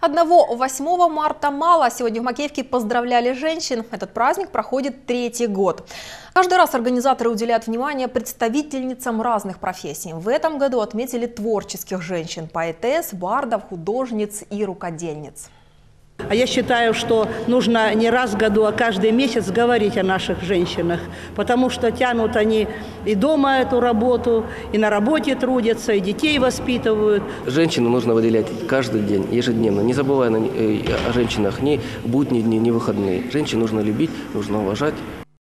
Одного 8 марта мало. Сегодня в Макеевке поздравляли женщин. Этот праздник проходит третий год. Каждый раз организаторы уделяют внимание представительницам разных профессий. В этом году отметили творческих женщин – поэтесс, бардов, художниц и рукодельниц. А я считаю, что нужно не раз в году, а каждый месяц говорить о наших женщинах, потому что тянут они и дома эту работу, и на работе трудятся, и детей воспитывают. Женщину нужно выделять каждый день, ежедневно, не забывая э, о женщинах ни будние дни, ни выходные. Женщин нужно любить, нужно уважать,